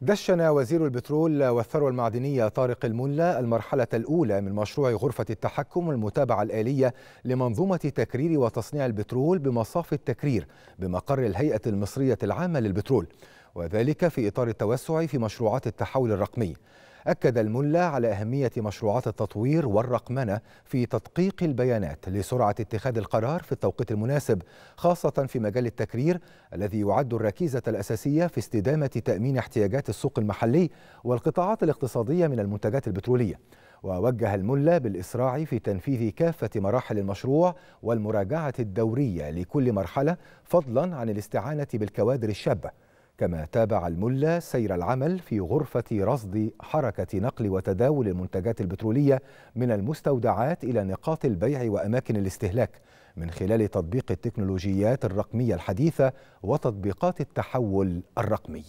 دشن وزير البترول والثروة المعدنية طارق الملا المرحلة الأولى من مشروع غرفة التحكم والمتابعة الآلية لمنظومة تكرير وتصنيع البترول بمصاف التكرير بمقر الهيئة المصرية العامة للبترول وذلك في إطار التوسع في مشروعات التحول الرقمي. أكد الملا على أهمية مشروعات التطوير والرقمنة في تدقيق البيانات لسرعة اتخاذ القرار في التوقيت المناسب خاصة في مجال التكرير الذي يعد الركيزة الأساسية في استدامة تأمين احتياجات السوق المحلي والقطاعات الاقتصادية من المنتجات البترولية. ووجه الملا بالإسراع في تنفيذ كافة مراحل المشروع والمراجعة الدورية لكل مرحلة فضلا عن الاستعانة بالكوادر الشابة. كما تابع الملا سير العمل في غرفة رصد حركة نقل وتداول المنتجات البترولية من المستودعات إلى نقاط البيع وأماكن الاستهلاك من خلال تطبيق التكنولوجيات الرقمية الحديثة وتطبيقات التحول الرقمي.